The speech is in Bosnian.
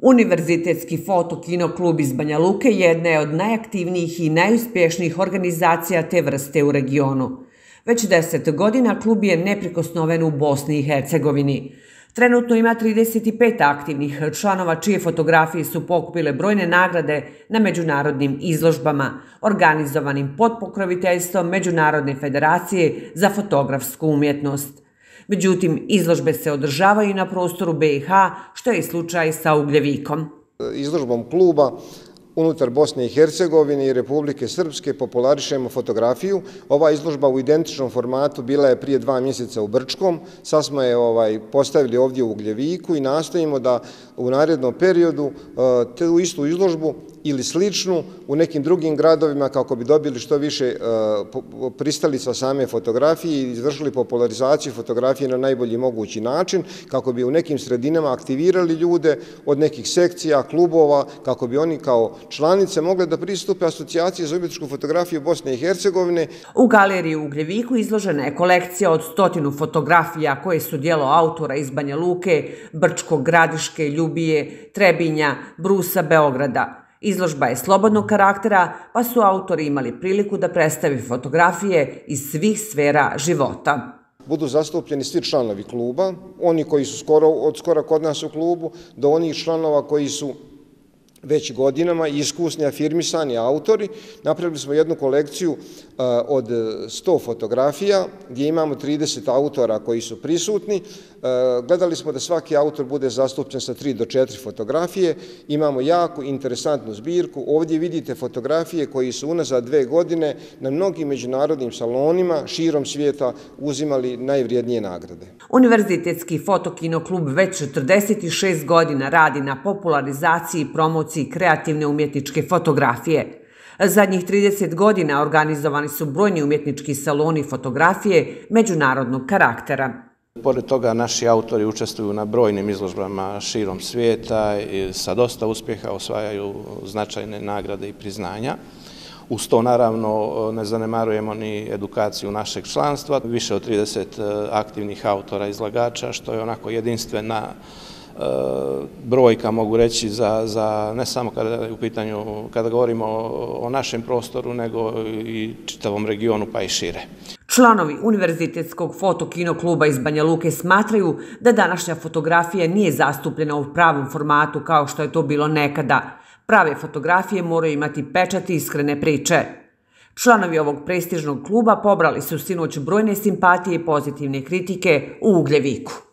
Univerzitetski fotokino klub iz Banja Luke jedna je od najaktivnijih i najuspješnijih organizacija te vrste u regionu. Već deset godina klub je neprikosnoven u Bosni i Hercegovini. Trenutno ima 35 aktivnih članova čije fotografije su pokupile brojne nagrade na međunarodnim izložbama, organizovanim pod pokroviteljstvom Međunarodne federacije za fotografsku umjetnost. Međutim, izložbe se održavaju na prostoru BiH, što je slučaj sa Ugljevikom. Izložbom kluba unutar Bosne i Hercegovine i Republike Srpske popularišemo fotografiju. Ova izložba u identičnom formatu bila je prije dva mjeseca u Brčkom. Sad smo je ovaj, postavili ovdje u Ugljeviku i nastojimo da u narednom periodu eh, tu istu izložbu ili sličnu u nekim drugim gradovima kako bi dobili što više e, pristalica same fotografije i izvršili popularizaciju fotografije na najbolji mogući način kako bi u nekim sredinama aktivirali ljude od nekih sekcija, klubova, kako bi oni kao članice mogle da pristupe asocijacije za umjetničku fotografiju Bosne i Hercegovine. U galeriji u Ugljeviku izložena je kolekcija od stotinu fotografija koje su dijelo autora iz Banja Luke, Brčko, Gradiške, Ljubije, Trebinja, Brusa, Beograda. Izložba je slobodnog karaktera, pa su autori imali priliku da predstavi fotografije iz svih sfera života. Budu zastupljeni svi članovi kluba, oni koji su skoro, od skora kod nas u klubu, do onih članova koji su već godinama iskusni afirmisani autori. Napravili smo jednu kolekciju eh, od 100 fotografija gdje imamo 30 autora koji su prisutni. Eh, gledali smo da svaki autor bude zastupljen sa 3 do 4 fotografije. Imamo jako interesantnu zbirku. Ovdje vidite fotografije koji su unazad dve godine na mnogim međunarodnim salonima širom svijeta uzimali najvrijednije nagrade. Univerzitetski fotokino klub već 46 godina radi na popularizaciji i promociji kreativne umjetničke fotografije. Zadnjih 30 godina organizovani su brojni umjetnički saloni fotografije međunarodnog karaktera. Pored toga, naši autori učestvuju na brojnim izložbama širom svijeta i sa dosta uspjeha osvajaju značajne nagrade i priznanja. Uz to, naravno, ne zanemarujemo ni edukaciju našeg članstva. Više od 30 e, aktivnih autora izlagača, što je onako jedinstvena brojka mogu reći za, za ne samo kada je u pitanju, kada govorimo o našem prostoru, nego i čitavom regionu pa i šire. Članovi Univerzitetskog fotokino kluba iz Banja Luke smatraju da današnja fotografija nije zastupljena u pravom formatu kao što je to bilo nekada. Prave fotografije moraju imati pečati iskrene priče. Članovi ovog prestižnog kluba pobrali su sinoć brojne simpatije i pozitivne kritike u Ugljeviku.